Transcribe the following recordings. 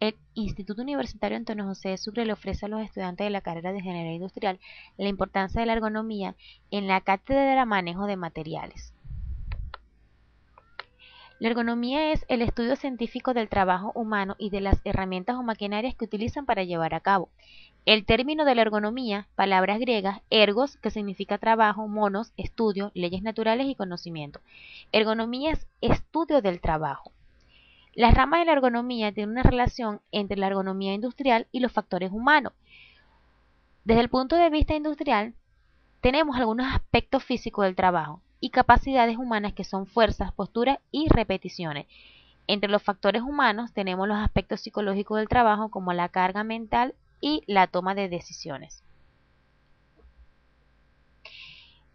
el Instituto Universitario Antonio José de Sucre le ofrece a los estudiantes de la carrera de Ingeniería Industrial la importancia de la ergonomía en la cátedra de manejo de materiales. La ergonomía es el estudio científico del trabajo humano y de las herramientas o maquinarias que utilizan para llevar a cabo. El término de la ergonomía, palabras griegas, ergos, que significa trabajo, monos, estudio, leyes naturales y conocimiento. Ergonomía es estudio del trabajo. Las ramas de la ergonomía tienen una relación entre la ergonomía industrial y los factores humanos. Desde el punto de vista industrial, tenemos algunos aspectos físicos del trabajo, y capacidades humanas que son fuerzas, posturas y repeticiones. Entre los factores humanos tenemos los aspectos psicológicos del trabajo como la carga mental y la toma de decisiones.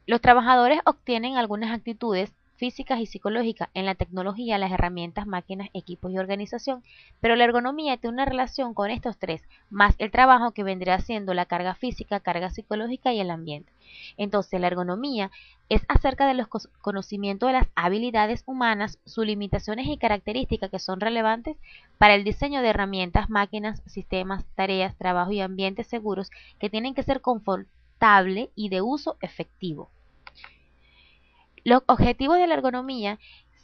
Los trabajadores obtienen algunas actitudes físicas y psicológicas en la tecnología, las herramientas, máquinas, equipos y organización, pero la ergonomía tiene una relación con estos tres, más el trabajo que vendría siendo la carga física, carga psicológica y el ambiente. Entonces, la ergonomía es acerca de los conocimientos de las habilidades humanas, sus limitaciones y características que son relevantes para el diseño de herramientas, máquinas, sistemas, tareas, trabajo y ambientes seguros que tienen que ser confortable y de uso efectivo. Los objetivos de la ergonomía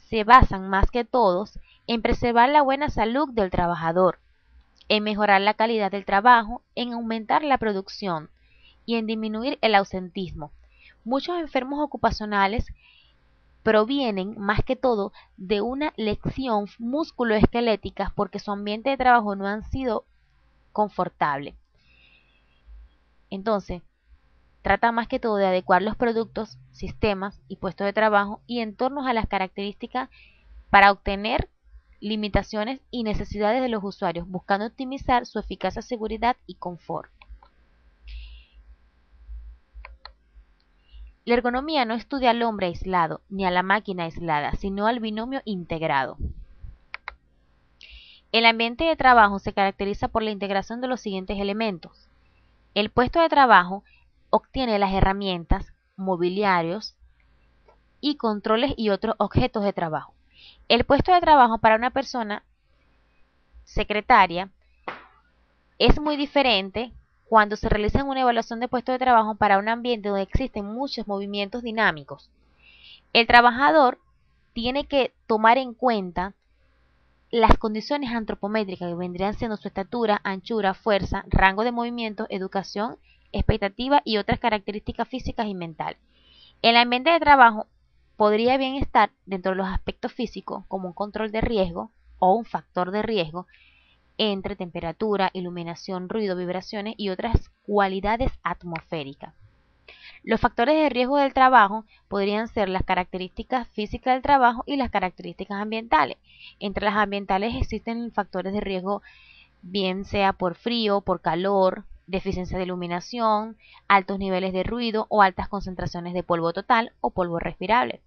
se basan más que todos en preservar la buena salud del trabajador, en mejorar la calidad del trabajo, en aumentar la producción y en disminuir el ausentismo. Muchos enfermos ocupacionales provienen más que todo de una lección musculoesquelética porque su ambiente de trabajo no han sido confortable. Entonces, Trata más que todo de adecuar los productos, sistemas y puestos de trabajo y entornos a las características para obtener limitaciones y necesidades de los usuarios, buscando optimizar su eficacia, seguridad y confort. La ergonomía no estudia al hombre aislado ni a la máquina aislada, sino al binomio integrado. El ambiente de trabajo se caracteriza por la integración de los siguientes elementos. El puesto de trabajo obtiene las herramientas, mobiliarios y controles y otros objetos de trabajo. El puesto de trabajo para una persona secretaria es muy diferente cuando se realiza una evaluación de puesto de trabajo para un ambiente donde existen muchos movimientos dinámicos. El trabajador tiene que tomar en cuenta las condiciones antropométricas que vendrían siendo su estatura, anchura, fuerza, rango de movimiento, educación expectativa y otras características físicas y mentales. El ambiente de trabajo podría bien estar dentro de los aspectos físicos como un control de riesgo o un factor de riesgo entre temperatura, iluminación, ruido, vibraciones y otras cualidades atmosféricas. Los factores de riesgo del trabajo podrían ser las características físicas del trabajo y las características ambientales. Entre las ambientales existen factores de riesgo bien sea por frío, por calor, deficiencia de iluminación, altos niveles de ruido o altas concentraciones de polvo total o polvo respirable.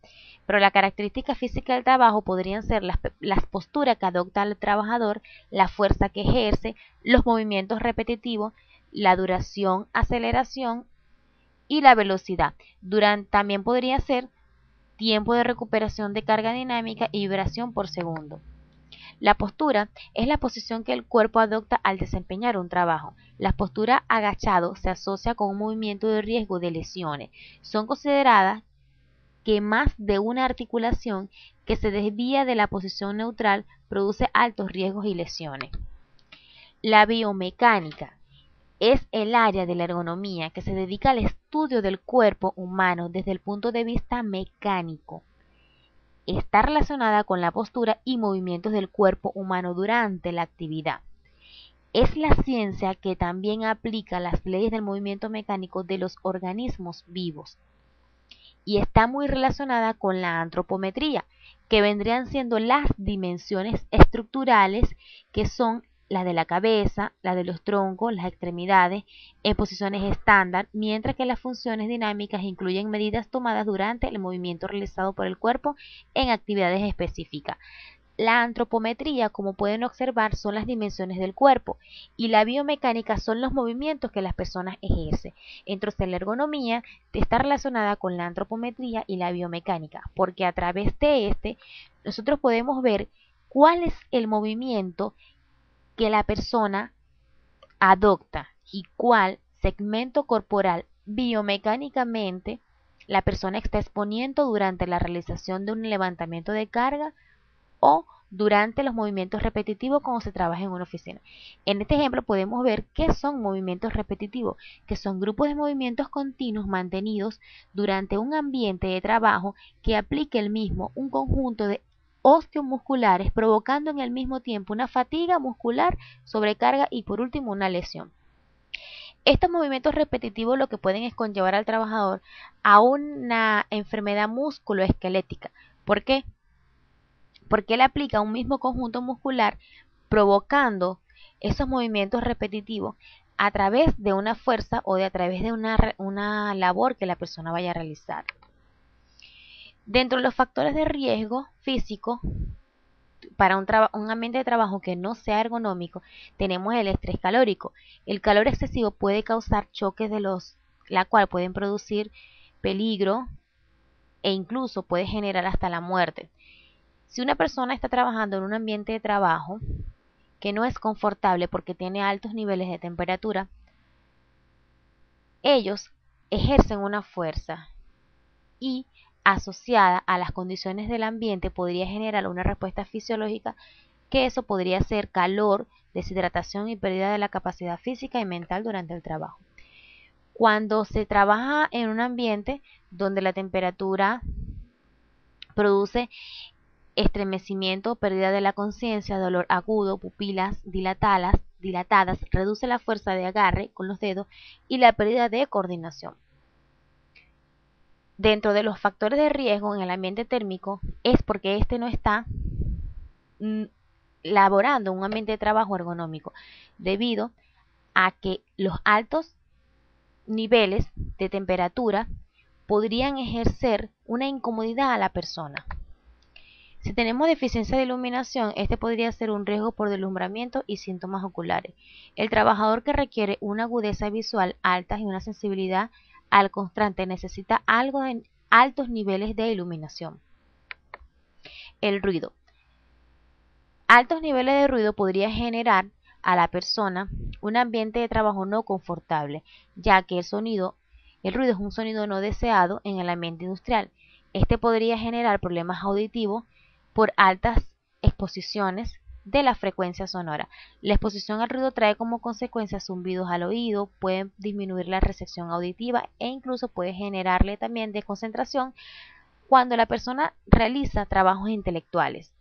Pero la característica física del trabajo podrían ser las, posturas que adopta el trabajador, la fuerza que ejerce, los movimientos repetitivos, la duración, aceleración y la velocidad. También podría ser tiempo de recuperación de carga dinámica y vibración por segundo. La postura es la posición que el cuerpo adopta al desempeñar un trabajo. La postura agachado se asocia con un movimiento de riesgo de lesiones. Son consideradas que más de una articulación que se desvía de la posición neutral produce altos riesgos y lesiones. La biomecánica es el área de la ergonomía que se dedica al estudio del cuerpo humano desde el punto de vista mecánico está relacionada con la postura y movimientos del cuerpo humano durante la actividad. Es la ciencia que también aplica las leyes del movimiento mecánico de los organismos vivos y está muy relacionada con la antropometría, que vendrían siendo las dimensiones estructurales que son la de la cabeza, la de los troncos, las extremidades, en posiciones estándar, mientras que las funciones dinámicas incluyen medidas tomadas durante el movimiento realizado por el cuerpo en actividades específicas. La antropometría, como pueden observar, son las dimensiones del cuerpo y la biomecánica son los movimientos que las personas ejercen. Entonces la ergonomía está relacionada con la antropometría y la biomecánica, porque a través de este nosotros podemos ver cuál es el movimiento que la persona adopta y cuál segmento corporal biomecánicamente la persona está exponiendo durante la realización de un levantamiento de carga o durante los movimientos repetitivos cuando se trabaja en una oficina. En este ejemplo podemos ver qué son movimientos repetitivos, que son grupos de movimientos continuos mantenidos durante un ambiente de trabajo que aplique el mismo un conjunto de osteomusculares provocando en el mismo tiempo una fatiga muscular, sobrecarga y por último una lesión. Estos movimientos repetitivos lo que pueden es conllevar al trabajador a una enfermedad musculoesquelética. ¿Por qué? Porque él aplica un mismo conjunto muscular provocando esos movimientos repetitivos a través de una fuerza o de a través de una, una labor que la persona vaya a realizar. Dentro de los factores de riesgo físico para un, un, ambiente de trabajo que no sea ergonómico, tenemos el estrés calórico. El calor excesivo puede causar choques de los, la cual pueden producir peligro e incluso puede generar hasta la muerte. Si una persona está trabajando en un ambiente de trabajo que no es confortable porque tiene altos niveles de temperatura, ellos ejercen una fuerza y asociada a las condiciones del ambiente podría generar una respuesta fisiológica que eso podría ser calor, deshidratación y pérdida de la capacidad física y mental durante el trabajo. Cuando se trabaja en un ambiente donde la temperatura produce estremecimiento, pérdida de la conciencia, dolor agudo, pupilas dilatadas, dilatadas, reduce la fuerza de agarre con los dedos y la pérdida de coordinación. Dentro de los factores de riesgo en el ambiente térmico es porque éste no está mm, laborando un ambiente de trabajo ergonómico, debido a que los altos niveles de temperatura podrían ejercer una incomodidad a la persona. Si tenemos deficiencia de iluminación, este podría ser un riesgo por deslumbramiento y síntomas oculares. El trabajador que requiere una agudeza visual alta y una sensibilidad al constante necesita algo de altos niveles de iluminación. El ruido. Altos niveles de ruido podría generar a la persona un ambiente de trabajo no confortable, ya que el sonido, el ruido es un sonido no deseado en el ambiente industrial. Este podría generar problemas auditivos por altas exposiciones de la frecuencia sonora. La exposición al ruido trae como consecuencia zumbidos al oído, puede disminuir la recepción auditiva e incluso puede generarle también desconcentración cuando la persona realiza trabajos intelectuales.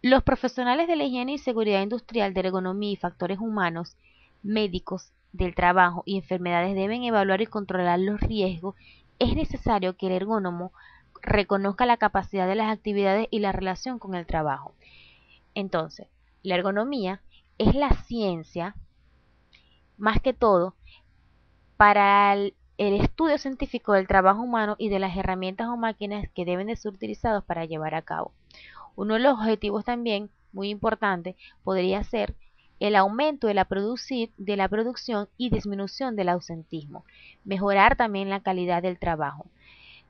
Los profesionales de la higiene y seguridad industrial, de ergonomía y factores humanos, médicos del trabajo y enfermedades deben evaluar y controlar los riesgos. Es necesario que el ergónomo reconozca la capacidad de las actividades y la relación con el trabajo. Entonces, la ergonomía es la ciencia, más que todo, para el, estudio científico del trabajo humano y de las herramientas o máquinas que deben de ser utilizados para llevar a cabo. Uno de los objetivos también, muy importante, podría ser el aumento de la, producir, de la producción y disminución del ausentismo, mejorar también la calidad del trabajo.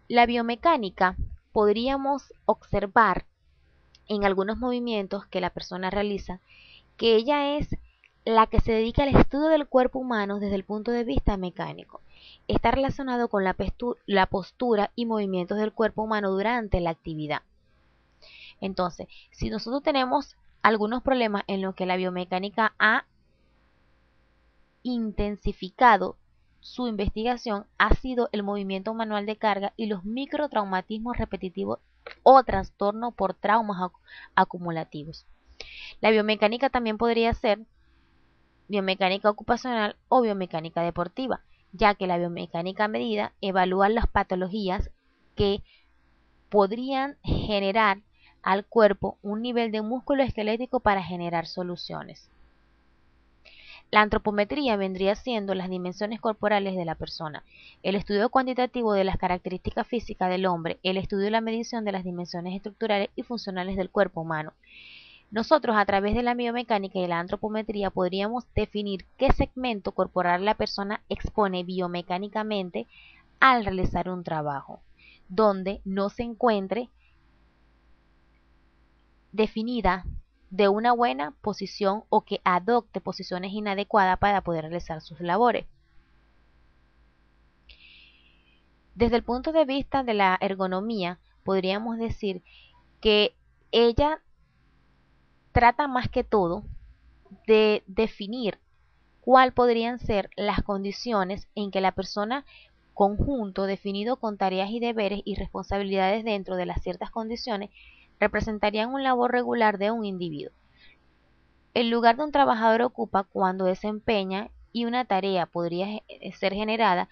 La biomecánica podríamos observar en algunos movimientos que la persona realiza, que ella es la que se dedica al estudio del cuerpo humano desde el punto de vista mecánico. Está relacionado con la, la postura y movimientos del cuerpo humano durante la actividad. Entonces, si nosotros tenemos algunos problemas en los que la biomecánica ha intensificado su investigación ha sido el movimiento manual de carga y los microtraumatismos repetitivos o trastorno por traumas acumulativos. La biomecánica también podría ser biomecánica ocupacional o biomecánica deportiva, ya que la biomecánica medida evalúa las patologías que podrían generar al cuerpo un nivel de músculo esquelético para generar soluciones. La antropometría vendría siendo las dimensiones corporales de la persona, el estudio cuantitativo de las características físicas del hombre, el estudio y la medición de las dimensiones estructurales y funcionales del cuerpo humano. Nosotros a través de la biomecánica y la antropometría podríamos definir qué segmento corporal la persona expone biomecánicamente al realizar un trabajo, donde no se encuentre definida de una buena posición o que adopte posiciones inadecuadas para poder realizar sus labores. Desde el punto de vista de la ergonomía, podríamos decir que ella trata más que todo de definir cuál podrían ser las condiciones en que la persona conjunto definido con tareas y deberes y responsabilidades dentro de las ciertas condiciones representarían un labor regular de un individuo. El lugar de un trabajador ocupa cuando desempeña y una tarea podría ser generada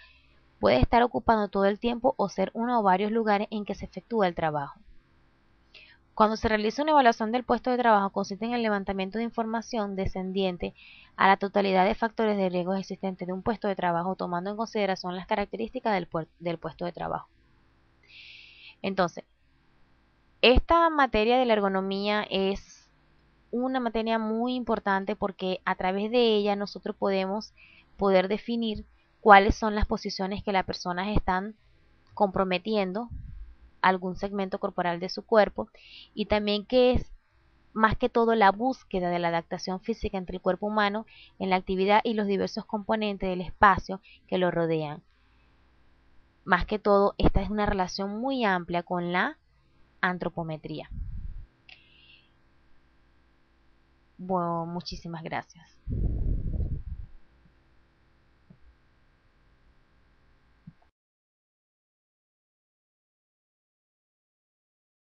puede estar ocupando todo el tiempo o ser uno o varios lugares en que se efectúa el trabajo. Cuando se realiza una evaluación del puesto de trabajo consiste en el levantamiento de información descendiente a la totalidad de factores de riesgo existentes de un puesto de trabajo tomando en consideración las características del puesto de trabajo. Entonces, esta materia de la ergonomía es una materia muy importante porque a través de ella nosotros podemos poder definir cuáles son las posiciones que las personas están comprometiendo algún segmento corporal de su cuerpo y también que es más que todo la búsqueda de la adaptación física entre el cuerpo humano en la actividad y los diversos componentes del espacio que lo rodean. Más que todo, esta es una relación muy amplia con la antropometría. Bueno, muchísimas gracias.